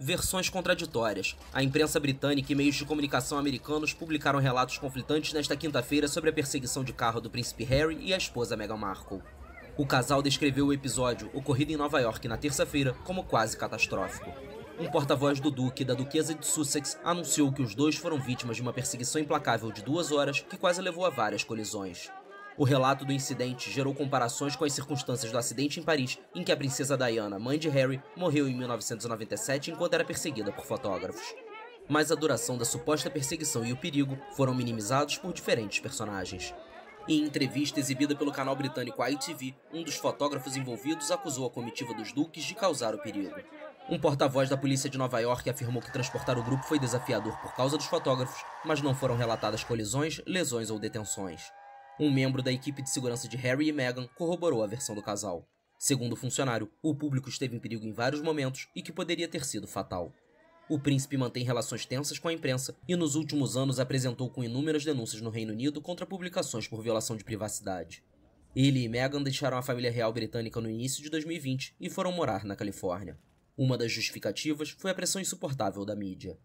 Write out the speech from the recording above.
Versões contraditórias. A imprensa britânica e meios de comunicação americanos publicaram relatos conflitantes nesta quinta-feira sobre a perseguição de carro do príncipe Harry e a esposa Meghan Markle. O casal descreveu o episódio, ocorrido em Nova York na terça-feira, como quase catastrófico. Um porta-voz do Duque e da Duquesa de Sussex anunciou que os dois foram vítimas de uma perseguição implacável de duas horas que quase levou a várias colisões. O relato do incidente gerou comparações com as circunstâncias do acidente em Paris, em que a princesa Diana, mãe de Harry, morreu em 1997 enquanto era perseguida por fotógrafos. Mas a duração da suposta perseguição e o perigo foram minimizados por diferentes personagens. Em entrevista exibida pelo canal britânico ITV, um dos fotógrafos envolvidos acusou a comitiva dos duques de causar o perigo. Um porta-voz da polícia de Nova York afirmou que transportar o grupo foi desafiador por causa dos fotógrafos, mas não foram relatadas colisões, lesões ou detenções. Um membro da equipe de segurança de Harry e Meghan corroborou a versão do casal. Segundo o funcionário, o público esteve em perigo em vários momentos e que poderia ter sido fatal. O príncipe mantém relações tensas com a imprensa e nos últimos anos apresentou com inúmeras denúncias no Reino Unido contra publicações por violação de privacidade. Ele e Meghan deixaram a família real britânica no início de 2020 e foram morar na Califórnia. Uma das justificativas foi a pressão insuportável da mídia.